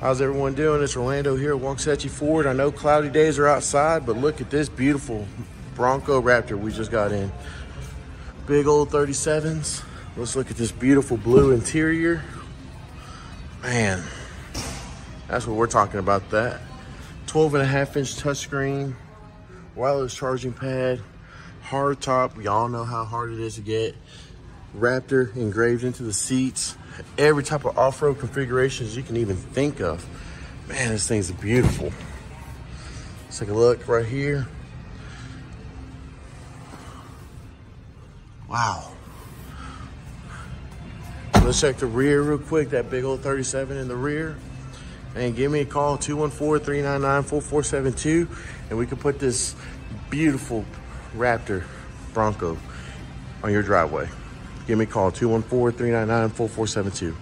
How's everyone doing? It's Orlando here at Waxahachie Ford. I know cloudy days are outside, but look at this beautiful Bronco Raptor we just got in. Big old 37s. Let's look at this beautiful blue interior. Man, that's what we're talking about that. 12 and a half inch touchscreen, wireless charging pad, hard top. Y'all know how hard it is to get. Raptor engraved into the seats. Every type of off-road configurations you can even think of. Man, this thing's beautiful. Let's take a look right here. Wow. Let's check the rear real quick. That big old 37 in the rear. And give me a call, 214-399-4472. And we can put this beautiful Raptor Bronco on your driveway. Give me a call, 214-399-4472.